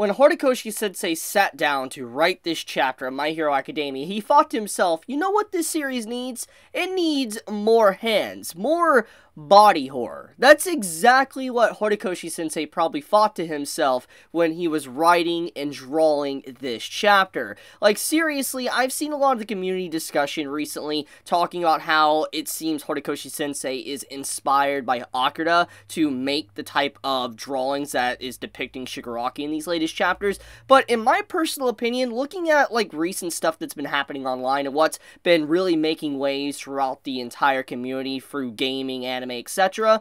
When Horikoshi Sensei sat down to write this chapter of My Hero Academia, he thought to himself, you know what this series needs? It needs more hands, more body horror. That's exactly what Horikoshi Sensei probably thought to himself when he was writing and drawing this chapter. Like, seriously, I've seen a lot of the community discussion recently talking about how it seems Horikoshi Sensei is inspired by Akira to make the type of drawings that is depicting Shigaraki in these latest chapters. But in my personal opinion, looking at like recent stuff that's been happening online and what's been really making waves throughout the entire community through gaming, anime, etc.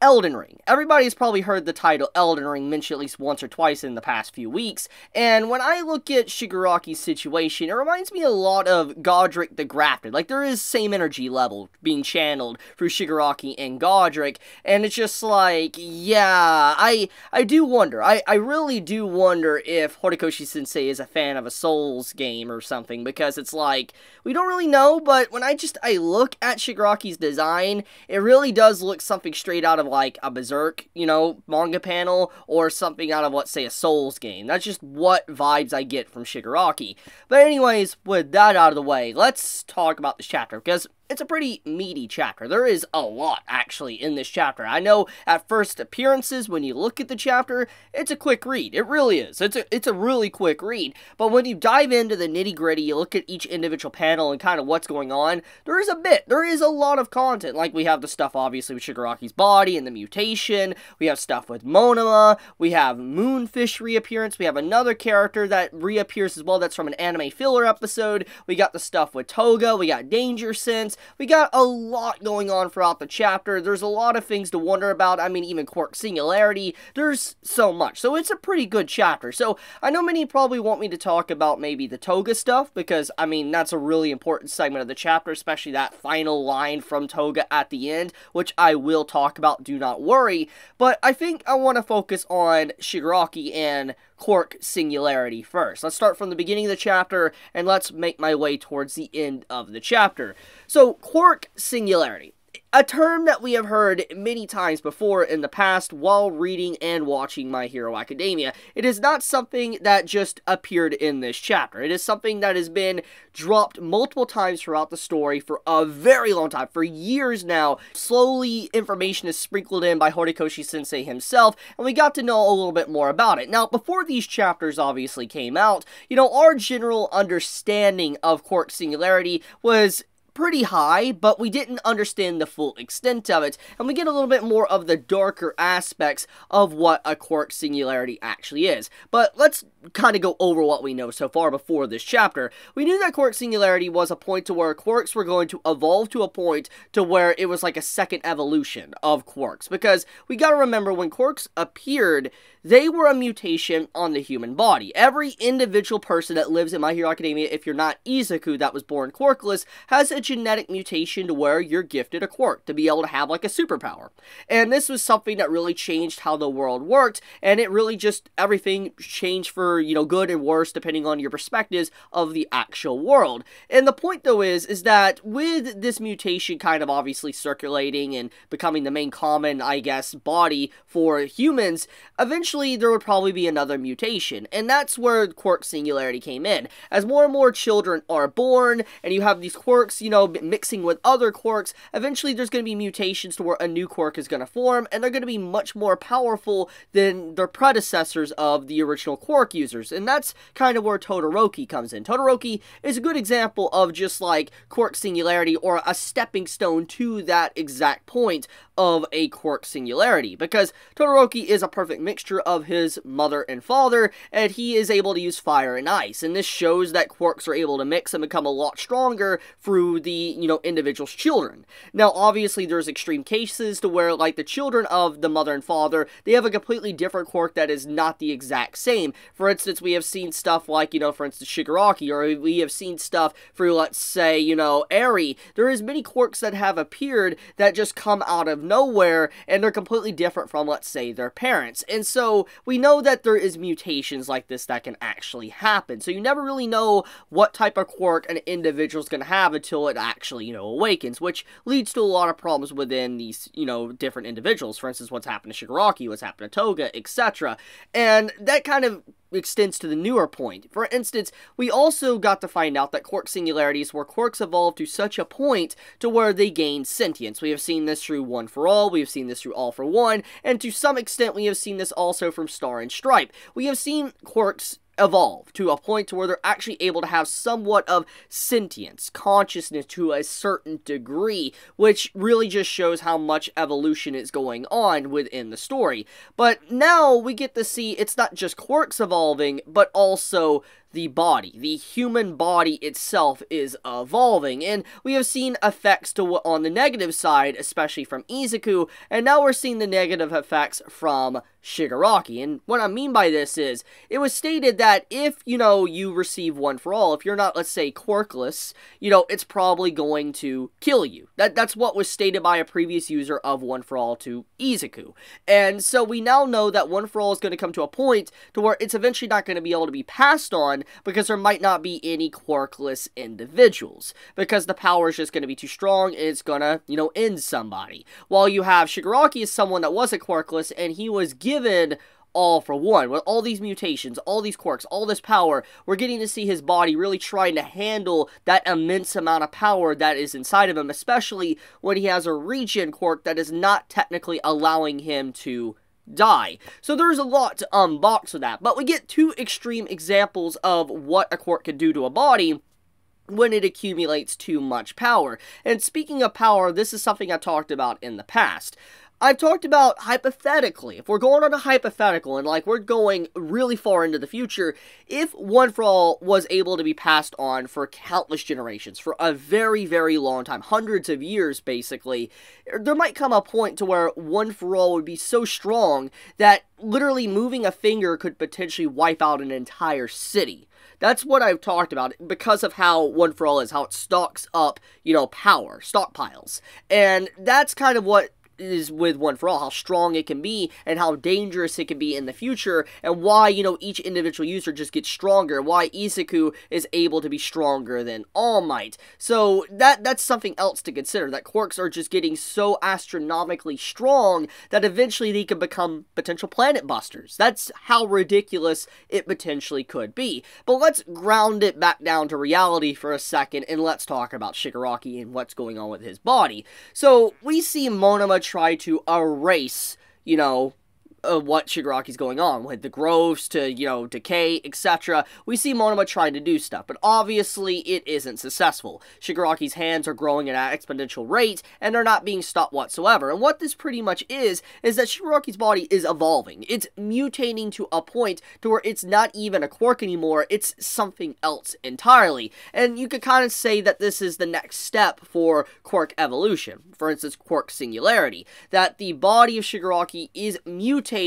Elden Ring. Everybody's probably heard the title Elden Ring mentioned at least once or twice in the past few weeks, and when I look at Shigaraki's situation, it reminds me a lot of Godrick the Grafted. Like, there is same energy level being channeled through Shigaraki and Godrick, and it's just like, yeah, I I do wonder. I, I really do wonder if Horikoshi Sensei is a fan of a Souls game or something, because it's like, we don't really know, but when I just, I look at Shigaraki's design, it really does look something straight out of like a Berserk, you know, manga panel or something out of, let's say, a Souls game. That's just what vibes I get from Shigaraki. But anyways, with that out of the way, let's talk about this chapter because it's a pretty meaty chapter. There is a lot, actually, in this chapter. I know at first appearances, when you look at the chapter, it's a quick read. It really is. It's a, it's a really quick read. But when you dive into the nitty gritty, you look at each individual panel and kind of what's going on, there is a bit. There is a lot of content. Like, we have the stuff, obviously, with Shigaraki's body and the mutation. We have stuff with Monoma. We have Moonfish reappearance. We have another character that reappears as well that's from an anime filler episode. We got the stuff with Toga. We got Danger Sense. We got a lot going on throughout the chapter. There's a lot of things to wonder about. I mean, even Quirk Singularity. There's so much. So it's a pretty good chapter. So I know many probably want me to talk about maybe the Toga stuff because, I mean, that's a really important segment of the chapter, especially that final line from Toga at the end, which I will talk about, do not worry. But I think I want to focus on Shigaraki and Quirk Singularity first. Let's start from the beginning of the chapter and let's make my way towards the end of the chapter. So, Quirk Singularity a term that we have heard many times before in the past while reading and watching My Hero Academia. It is not something that just appeared in this chapter. It is something that has been dropped multiple times throughout the story for a very long time, for years now. Slowly, information is sprinkled in by Horikoshi Sensei himself, and we got to know a little bit more about it. Now, before these chapters obviously came out, you know, our general understanding of Quirk Singularity was pretty high, but we didn't understand the full extent of it, and we get a little bit more of the darker aspects of what a quirk singularity actually is. But let's kind of go over what we know so far before this chapter. We knew that quirk singularity was a point to where quirks were going to evolve to a point to where it was like a second evolution of quirks, because we gotta remember when quirks appeared, they were a mutation on the human body. Every individual person that lives in My Hero Academia, if you're not Izuku that was born quirkless, has a genetic mutation to where you're gifted a quirk to be able to have like a superpower. And this was something that really changed how the world worked, and it really just everything changed for, you know, good and worse depending on your perspectives of the actual world. And the point though is is that with this mutation kind of obviously circulating and becoming the main common, I guess, body for humans, eventually there would probably be another mutation. And that's where quirk singularity came in. As more and more children are born and you have these quirks, you know, know, mixing with other quirks, eventually there's going to be mutations to where a new quirk is going to form, and they're going to be much more powerful than their predecessors of the original quirk users. And that's kind of where Todoroki comes in. Todoroki is a good example of just like quirk singularity or a stepping stone to that exact point of a quirk singularity because Todoroki is a perfect mixture of his mother and father and he is able to use fire and ice and this shows that quirks are able to mix and become a lot stronger through the you know individual's children. Now obviously there's extreme cases to where like the children of the mother and father they have a completely different quirk that is not the exact same. For instance we have seen stuff like you know for instance Shigaraki or we have seen stuff for let's say you know Eri. There is many quirks that have appeared that just come out of nowhere and they're completely different from, let's say, their parents. And so we know that there is mutations like this that can actually happen. So you never really know what type of quirk an individual is going to have until it actually, you know, awakens, which leads to a lot of problems within these, you know, different individuals. For instance, what's happened to Shigaraki, what's happened to Toga, etc. And that kind of extends to the newer point. For instance, we also got to find out that quirk singularities where quirks evolve to such a point to where they gain sentience. We have seen this through One for All, we have seen this through All for One, and to some extent we have seen this also from Star and Stripe. We have seen quirks evolve to a point to where they're actually able to have somewhat of sentience, consciousness to a certain degree, which really just shows how much evolution is going on within the story. But now we get to see it's not just quirks evolving, but also the body. The human body itself is evolving, and we have seen effects to on the negative side, especially from Izuku, and now we're seeing the negative effects from Shigaraki. And what I mean by this is, it was stated that if, you know, you receive one for all, if you're not, let's say, quirkless, you know, it's probably going to kill you. That That's what was stated by a previous user of one for all to Izuku. And so we now know that one for all is going to come to a point to where it's eventually not going to be able to be passed on because there might not be any quirkless individuals. Because the power is just going to be too strong and it's going to, you know, end somebody. While you have Shigaraki as someone that wasn't quirkless and he was given all for one. With all these mutations, all these quirks, all this power, we're getting to see his body really trying to handle that immense amount of power that is inside of him, especially when he has a regen quirk that is not technically allowing him to die. So there's a lot to unbox with that, but we get two extreme examples of what a quirk can do to a body when it accumulates too much power. And speaking of power, this is something I talked about in the past. I've talked about hypothetically, if we're going on a hypothetical and like we're going really far into the future, if One for All was able to be passed on for countless generations, for a very, very long time, hundreds of years basically, there might come a point to where One for All would be so strong that literally moving a finger could potentially wipe out an entire city. That's what I've talked about because of how One for All is, how it stocks up, you know, power, stockpiles. And that's kind of what is with One for All, how strong it can be and how dangerous it can be in the future, and why, you know, each individual user just gets stronger, why Izuku is able to be stronger than All Might. So that that's something else to consider, that quirks are just getting so astronomically strong that eventually they can become potential planet busters. That's how ridiculous it potentially could be. But let's ground it back down to reality for a second, and let's talk about Shigaraki and what's going on with his body. So we see Monoma try to erase, you know, uh, what Shigaraki's going on with the growths to, you know, decay, etc. We see Monoma trying to do stuff, but obviously it isn't successful. Shigaraki's hands are growing at an exponential rate, and they're not being stopped whatsoever. And what this pretty much is, is that Shigaraki's body is evolving. It's mutating to a point to where it's not even a quirk anymore, it's something else entirely. And you could kind of say that this is the next step for quirk evolution. For instance, quirk singularity. That the body of Shigaraki is mutating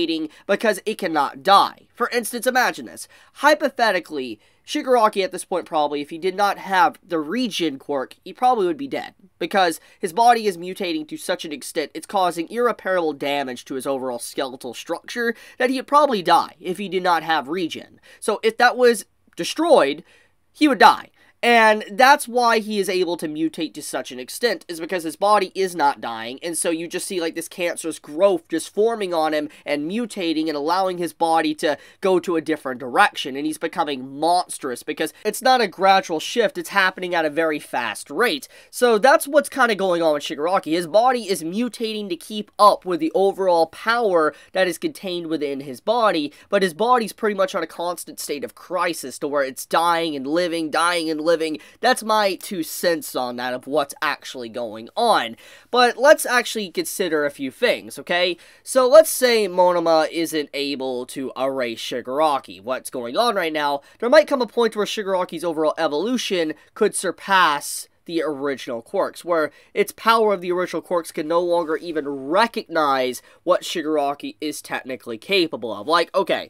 because it cannot die. For instance, imagine this. Hypothetically, Shigaraki at this point probably, if he did not have the regen quirk, he probably would be dead. Because his body is mutating to such an extent, it's causing irreparable damage to his overall skeletal structure that he'd probably die if he did not have regen. So if that was destroyed, he would die. And that's why he is able to mutate to such an extent, is because his body is not dying, and so you just see like this cancerous growth just forming on him and mutating and allowing his body to go to a different direction, and he's becoming monstrous because it's not a gradual shift, it's happening at a very fast rate. So that's what's kind of going on with Shigaraki. His body is mutating to keep up with the overall power that is contained within his body, but his body's pretty much on a constant state of crisis to where it's dying and living, dying and living living. That's my two cents on that of what's actually going on. But let's actually consider a few things, okay? So let's say Monoma isn't able to erase Shigaraki. What's going on right now? There might come a point where Shigaraki's overall evolution could surpass the original quirks, where its power of the original quirks can no longer even recognize what Shigaraki is technically capable of. Like, okay,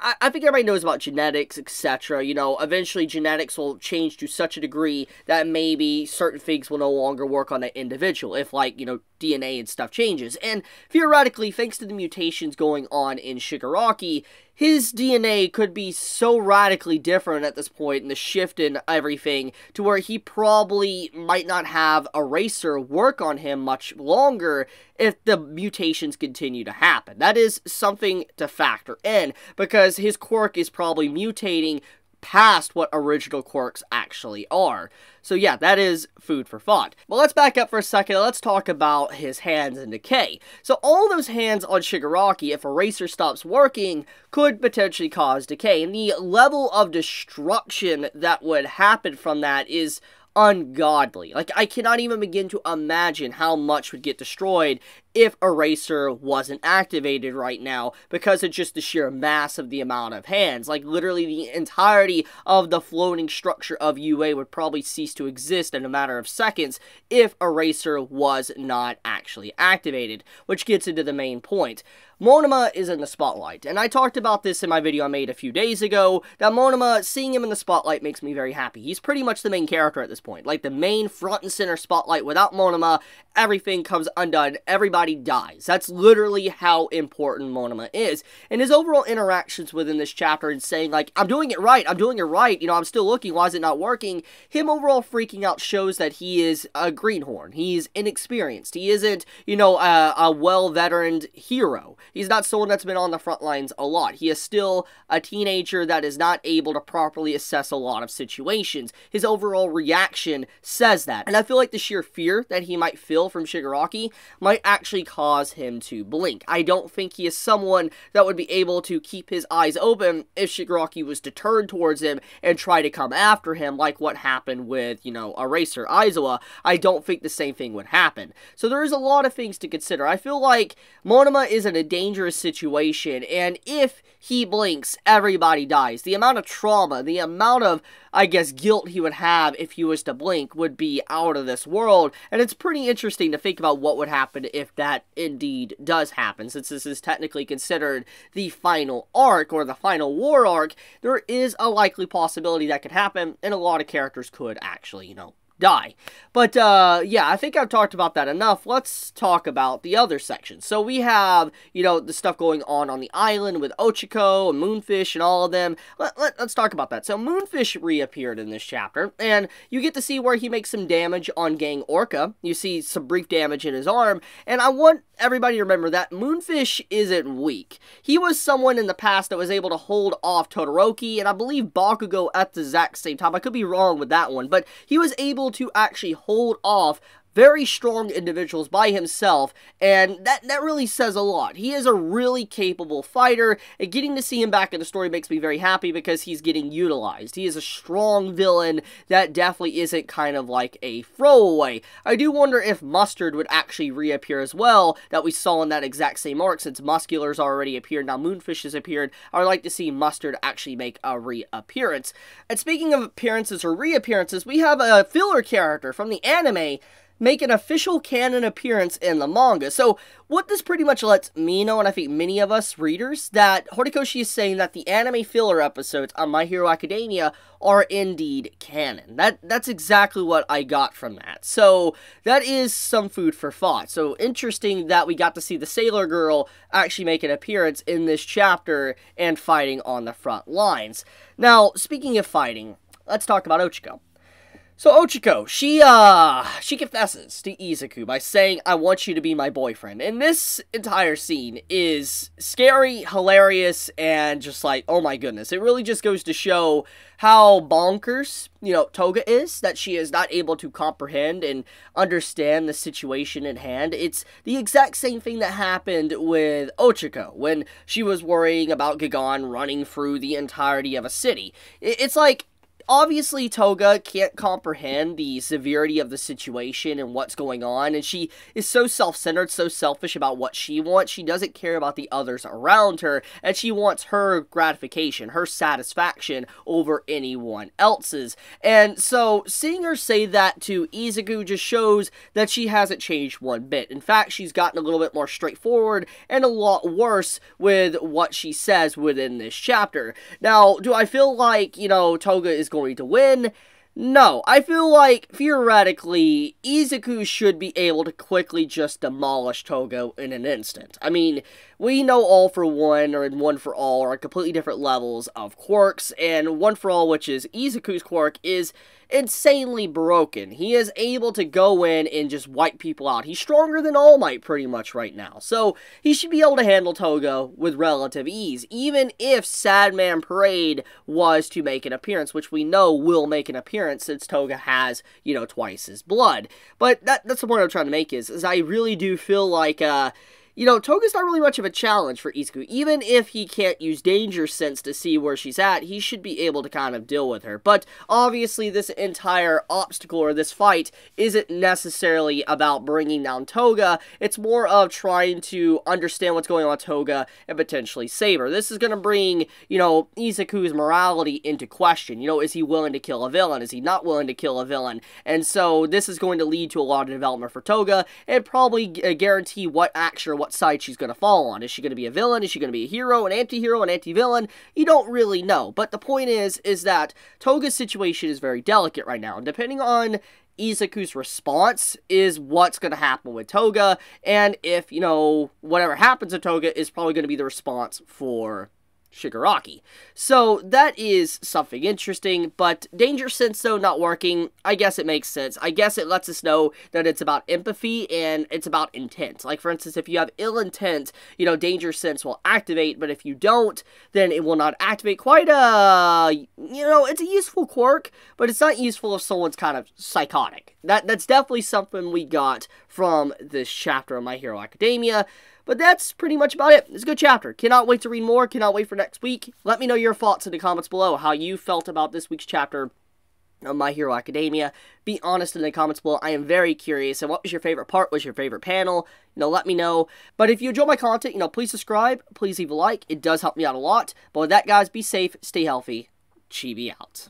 I, think everybody knows about genetics, etc. You know, eventually genetics will change to such a degree that maybe certain things will no longer work on an individual. If, like, you know, DNA and stuff changes. And theoretically, thanks to the mutations going on in Shigaraki, his DNA could be so radically different at this point in the shift in everything to where he probably might not have Eraser work on him much longer if the mutations continue to happen. That is something to factor in because his quirk is probably mutating past what original quirks actually are. So yeah, that is food for thought. But let's back up for a second. Let's talk about his hands in decay. So all those hands on Shigaraki, if Eraser stops working, could potentially cause decay. And the level of destruction that would happen from that is ungodly. Like, I cannot even begin to imagine how much would get destroyed if Eraser wasn't activated right now because of just the sheer mass of the amount of hands. Like, literally, the entirety of the floating structure of UA would probably cease to exist in a matter of seconds if Eraser was not actually activated, which gets into the main point. Monoma is in the spotlight, and I talked about this in my video I made a few days ago, that Monoma, seeing him in the spotlight makes me very happy. He's pretty much the main character at this point, like the main front and center spotlight. Without Monoma, everything comes undone, everybody dies. That's literally how important Monoma is. And his overall interactions within this chapter and saying, like, I'm doing it right, I'm doing it right, you know, I'm still looking, why is it not working? Him overall freaking out shows that he is a greenhorn. He's inexperienced. He isn't, you know, a, a well-veteraned hero. He's not someone that's been on the front lines a lot. He is still a teenager that is not able to properly assess a lot of situations. His overall reaction says that. And I feel like the sheer fear that he might feel from Shigaraki might actually cause him to blink. I don't think he is someone that would be able to keep his eyes open if Shigaraki was deterred towards him and try to come after him like what happened with, you know, Eraser Aizawa. I don't think the same thing would happen. So there is a lot of things to consider. I feel like Monoma is in a dangerous situation, and if he blinks, everybody dies. The amount of trauma, the amount of, I guess, guilt he would have if he was to blink would be out of this world, and it's pretty interesting to think about what would happen if that indeed does happen, since this is technically considered the final arc, or the final war arc, there is a likely possibility that could happen, and a lot of characters could actually, you know, die. But, uh, yeah, I think I've talked about that enough. Let's talk about the other section. So we have, you know, the stuff going on on the island with Ochako and Moonfish and all of them. Let, let, let's talk about that. So Moonfish reappeared in this chapter, and you get to see where he makes some damage on Gang Orca. You see some brief damage in his arm, and I want everybody remember that Moonfish isn't weak. He was someone in the past that was able to hold off Todoroki, and I believe Bakugo at the exact same time. I could be wrong with that one, but he was able to actually hold off very strong individuals by himself, and that, that really says a lot. He is a really capable fighter, and getting to see him back in the story makes me very happy because he's getting utilized. He is a strong villain that definitely isn't kind of like a throwaway. I do wonder if Mustard would actually reappear as well, that we saw in that exact same arc, since Muscular's already appeared, now Moonfish has appeared. I would like to see Mustard actually make a reappearance. And speaking of appearances or reappearances, we have a filler character from the anime make an official canon appearance in the manga. So what this pretty much lets me know, and I think many of us readers, that Horikoshi is saying that the anime filler episodes on My Hero Academia are indeed canon. That That's exactly what I got from that. So that is some food for thought. So interesting that we got to see the Sailor Girl actually make an appearance in this chapter and fighting on the front lines. Now, speaking of fighting, let's talk about Ochako. So Ochiko, she, uh, she confesses to Izuku by saying, I want you to be my boyfriend. And this entire scene is scary, hilarious, and just like, oh my goodness. It really just goes to show how bonkers, you know, Toga is, that she is not able to comprehend and understand the situation at hand. It's the exact same thing that happened with Ochiko when she was worrying about Gigan running through the entirety of a city. It's like, obviously Toga can't comprehend the severity of the situation and what's going on and she is so self-centered so selfish about what she wants. She doesn't care about the others around her and she wants her gratification her satisfaction over anyone else's. And so seeing her say that to Izuku just shows that she hasn't changed one bit. In fact she's gotten a little bit more straightforward and a lot worse with what she says within this chapter. Now do I feel like you know Toga is going to win. No, I feel like theoretically Izuku should be able to quickly just demolish Toga in an instant. I mean, we know All for One or One for All are completely different levels of quirks, and One for All, which is Izuku's quirk, is insanely broken. He is able to go in and just wipe people out. He's stronger than All Might pretty much right now. So he should be able to handle Toga with relative ease, even if Sadman Parade was to make an appearance, which we know will make an appearance since Toga has, you know, twice his blood. But that, that's the point I'm trying to make is, is I really do feel like, uh, you know, Toga's not really much of a challenge for Izuku. Even if he can't use Danger Sense to see where she's at, he should be able to kind of deal with her. But obviously, this entire obstacle or this fight isn't necessarily about bringing down Toga. It's more of trying to understand what's going on with Toga and potentially save her. This is going to bring, you know, Izuku's morality into question. You know, is he willing to kill a villain? Is he not willing to kill a villain? And so this is going to lead to a lot of development for Toga and probably uh, guarantee what action what side she's going to fall on. Is she going to be a villain? Is she going to be a hero, an anti-hero, an anti-villain? You don't really know. But the point is, is that Toga's situation is very delicate right now. And depending on Izuku's response is what's going to happen with Toga. And if, you know, whatever happens to Toga is probably going to be the response for Shigaraki. So that is something interesting, but Danger Sense though not working, I guess it makes sense. I guess it lets us know that it's about empathy and it's about intent. Like for instance, if you have ill intent, you know, Danger Sense will activate, but if you don't, then it will not activate. Quite a, you know, it's a useful quirk, but it's not useful if someone's kind of psychotic. That That's definitely something we got from this chapter of My Hero Academia. But that's pretty much about it. It's a good chapter. Cannot wait to read more. Cannot wait for next week. Let me know your thoughts in the comments below, how you felt about this week's chapter of My Hero Academia. Be honest in the comments below. I am very curious. And what was your favorite part? Was your favorite panel? You know, let me know. But if you enjoy my content, you know, please subscribe. Please leave a like. It does help me out a lot. But with that, guys, be safe, stay healthy. Chibi out.